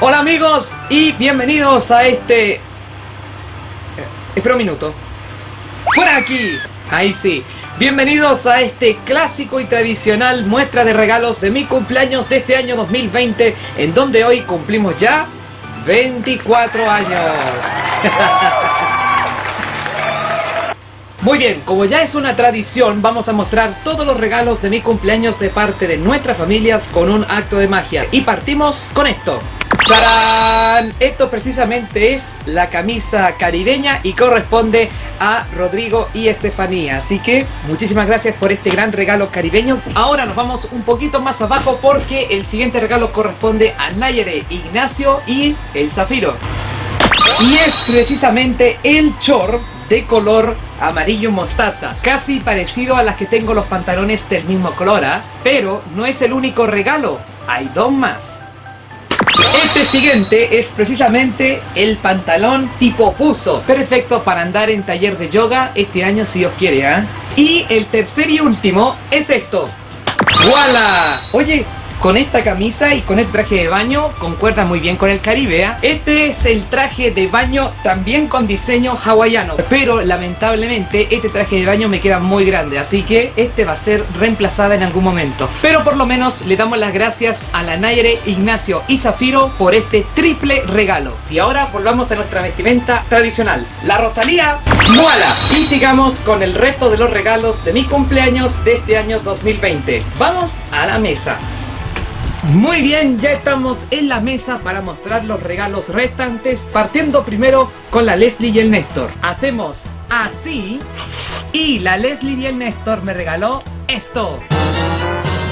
Hola amigos y bienvenidos a este... Eh, espera un minuto. ¡Fuera aquí! Ahí sí. Bienvenidos a este clásico y tradicional muestra de regalos de mi cumpleaños de este año 2020, en donde hoy cumplimos ya 24 años. Muy bien, como ya es una tradición, vamos a mostrar todos los regalos de mi cumpleaños de parte de nuestras familias con un acto de magia. Y partimos con esto. ¡Tarán! Esto precisamente es la camisa caribeña y corresponde a Rodrigo y Estefanía. Así que muchísimas gracias por este gran regalo caribeño. Ahora nos vamos un poquito más abajo porque el siguiente regalo corresponde a Nayere, Ignacio y el Zafiro. Y es precisamente el chor de color amarillo mostaza, casi parecido a las que tengo los pantalones del mismo color, ¿ah? pero no es el único regalo, hay dos más. Este siguiente es precisamente el pantalón tipo puso, perfecto para andar en taller de yoga este año si Dios quiere, ¿ah? Y el tercer y último es esto. ¡Voilà! Oye, con esta camisa y con el traje de baño concuerda muy bien con el Caribe. ¿eh? Este es el traje de baño también con diseño hawaiano. Pero lamentablemente este traje de baño me queda muy grande. Así que este va a ser reemplazado en algún momento. Pero por lo menos le damos las gracias a la Nayre, Ignacio y Zafiro por este triple regalo. Y ahora volvamos a nuestra vestimenta tradicional. La Rosalía Muala. Y sigamos con el resto de los regalos de mi cumpleaños de este año 2020. Vamos a la mesa. Muy bien, ya estamos en la mesa para mostrar los regalos restantes, partiendo primero con la Leslie y el Néstor. Hacemos así y la Leslie y el Néstor me regaló esto.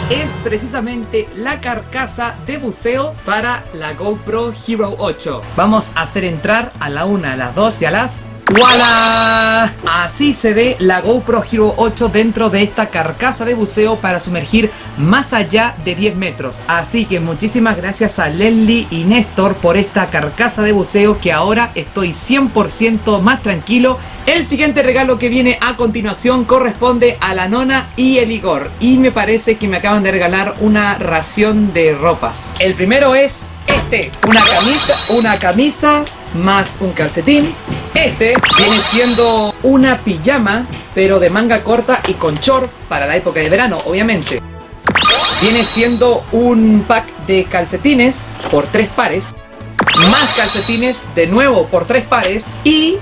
Es precisamente la carcasa de buceo para la GoPro Hero 8. Vamos a hacer entrar a la 1, a las 2 y a las ¡Voilà! Así se ve la GoPro Hero 8 dentro de esta carcasa de buceo para sumergir más allá de 10 metros. Así que muchísimas gracias a Leslie y Néstor por esta carcasa de buceo que ahora estoy 100% más tranquilo. El siguiente regalo que viene a continuación corresponde a la Nona y el Igor. Y me parece que me acaban de regalar una ración de ropas. El primero es este, una camisa, una camisa más un calcetín. Este viene siendo una pijama, pero de manga corta y con short para la época de verano, obviamente. Viene siendo un pack de calcetines por tres pares, más calcetines de nuevo por tres pares y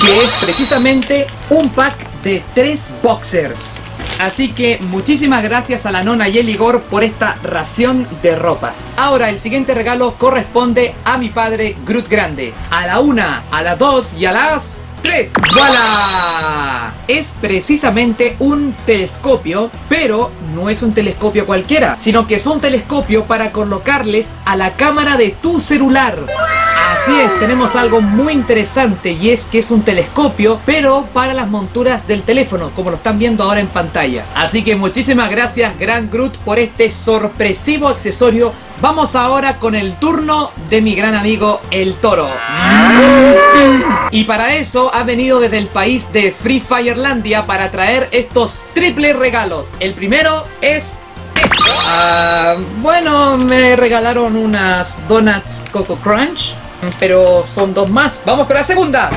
que es precisamente un pack de tres boxers. Así que muchísimas gracias a la nona y el Igor por esta ración de ropas. Ahora el siguiente regalo corresponde a mi padre Groot Grande. A la una, a las dos y a las... ¡Tres! ¡Voilà! Es precisamente un telescopio, pero no es un telescopio cualquiera, sino que es un telescopio para colocarles a la cámara de tu celular. Así es, tenemos algo muy interesante y es que es un telescopio, pero para las monturas del teléfono, como lo están viendo ahora en pantalla. Así que muchísimas gracias Gran Groot por este sorpresivo accesorio. Vamos ahora con el turno de mi gran amigo El Toro. Y para eso ha venido desde el país de Free Firelandia para traer estos triple regalos. El primero es Ah, bueno, me regalaron unas donuts Coco Crunch, pero son dos más. Vamos con la segunda.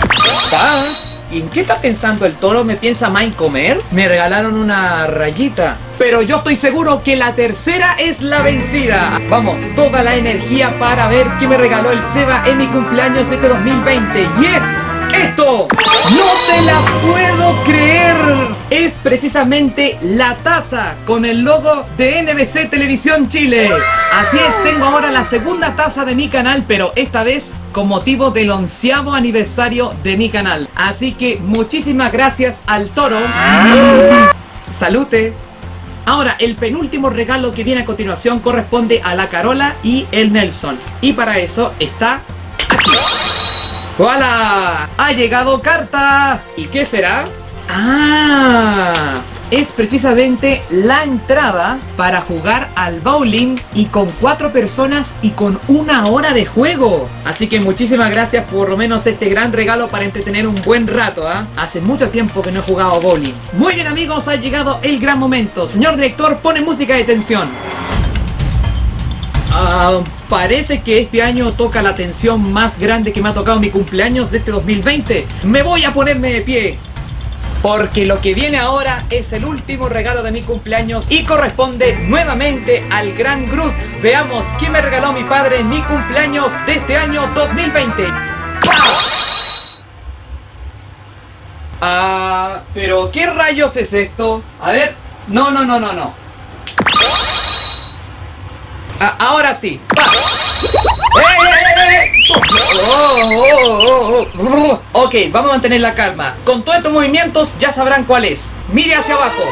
¿Y en qué está pensando el toro? ¿Me piensa más comer? Me regalaron una rayita. Pero yo estoy seguro que la tercera es la vencida. Vamos, toda la energía para ver qué me regaló el Seba en mi cumpleaños de este 2020. Y es esto. ¡No te la puedo! Es precisamente la taza con el logo de NBC Televisión Chile. Así es, tengo ahora la segunda taza de mi canal, pero esta vez con motivo del onceavo aniversario de mi canal. Así que muchísimas gracias al toro. Salute. Ahora, el penúltimo regalo que viene a continuación corresponde a la Carola y el Nelson. Y para eso está aquí. ¡Hola! ¡Ha llegado carta! ¿Y qué será? ¡Ah! Es precisamente la entrada para jugar al bowling y con cuatro personas y con una hora de juego. Así que muchísimas gracias por lo menos este gran regalo para entretener un buen rato. ¿ah? Hace mucho tiempo que no he jugado bowling. Muy bien amigos, ha llegado el gran momento. Señor director, pone música de tensión. Ah, parece que este año toca la atención más grande que me ha tocado mi cumpleaños de este 2020. Me voy a ponerme de pie. Porque lo que viene ahora es el último regalo de mi cumpleaños y corresponde nuevamente al gran Groot. Veamos qué me regaló mi padre en mi cumpleaños de este año 2020. Ah, pero ¿qué rayos es esto? A ver, no, no, no, no, no. Ah, ahora sí. Ok, vamos a mantener la calma. Con todos estos movimientos ya sabrán cuál es. Mire hacia abajo.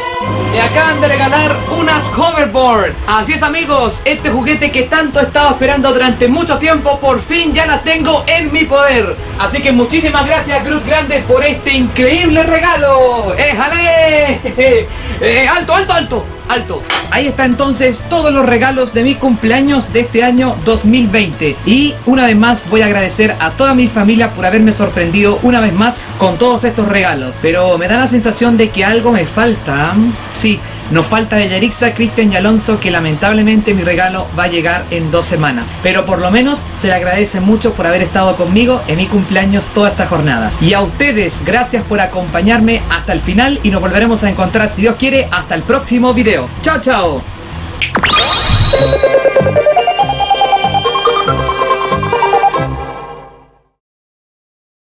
Me acaban de regalar unas hoverboard. Así es amigos, este juguete que tanto he estado esperando durante mucho tiempo, por fin ya la tengo en mi poder. Así que muchísimas gracias Groot Grande por este increíble regalo. ¡Éjale! Eh, alto, alto, alto! Alto. Ahí está entonces todos los regalos de mi cumpleaños de este año 2020. Y una vez más voy a agradecer a toda mi familia por haberme sorprendido una vez más con todos estos regalos. Pero me da la sensación de que algo me falta. Sí, nos falta de Yarixa, Cristian y Alonso que lamentablemente mi regalo va a llegar en dos semanas. Pero por lo menos se le agradece mucho por haber estado conmigo en mi cumpleaños toda esta jornada. Y a ustedes, gracias por acompañarme hasta el final y nos volveremos a encontrar si Dios quiere hasta el próximo video. Chao, chao.